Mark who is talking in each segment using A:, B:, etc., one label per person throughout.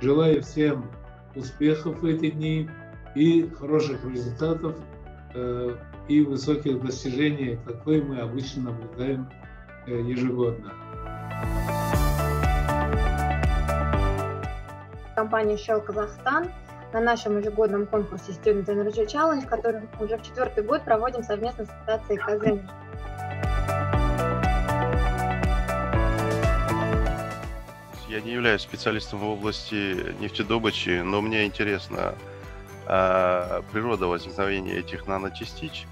A: Желаю всем успехов в эти дни и хороших результатов э, и высоких достижений, какой мы обычно наблюдаем э, ежегодно.
B: Компания Shell Казахстан на нашем ежегодном конкурсе Student Energy Challenge, который уже в четвертый год проводим совместно с Ассоциацией Казань.
C: Я не являюсь специалистом в области нефтедобычи, но мне интересна а, природа возникновения этих наночастиц.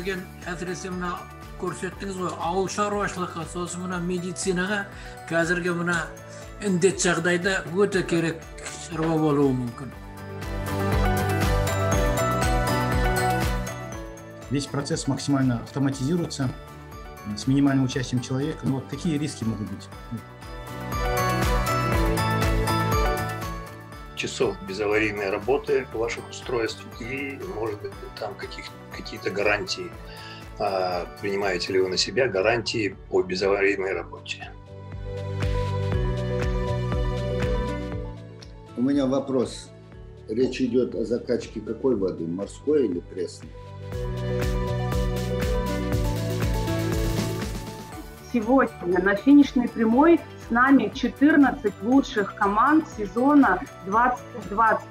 D: деген әсіресе мына көрсеттіңіз ғой ауыл шаруашылығы сосын мына медицинаға қазіргі мына індет жағдайда өте керек шаруа болуы мүмкін
E: Весь процесс максимально автоматизируется с минимальным участием человека. Но вот какие риски могут быть?
F: часов безаварийной работы ваших устройств и, может быть, там каких, какие-то гарантии. А, принимаете ли вы на себя гарантии по безаварийной работе?
G: У меня вопрос. Речь идет о закачке какой воды? Морской или пресной?
H: Сегодня на финишной прямой с нами 14 лучших команд сезона 2020.